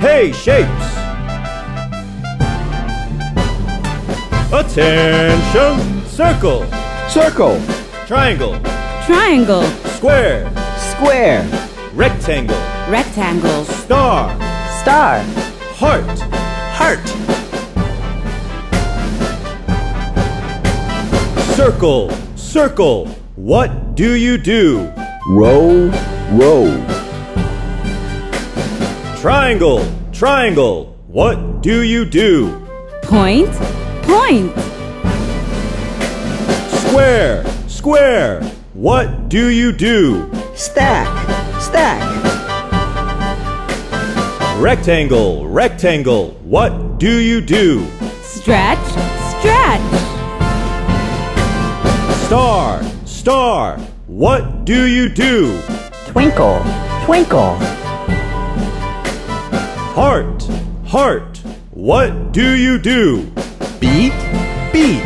Hey, shapes! Attention! Circle, Circle. triangle, Triangle. square, Square. rectangle, Rectangle. star, Star. heart, Heart. circle, circle. What do you do? Row. Row. Triangle, triangle. What do you do? Point. Point. Square, square. What do you do? Stack. Stack. Rectangle, rectangle. What do you do? Stretch. Stretch. Star, star. What do you do? Twinkle. Twinkle. Heart, heart, what do you do? Beat, beat.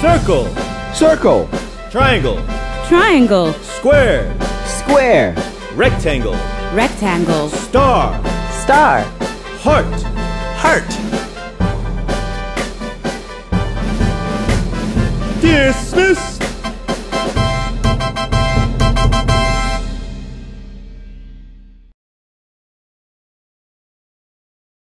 Circle, circle. Triangle, triangle. Square, square. Rectangle, rectangle. Star, star. Heart, heart. Dismiss.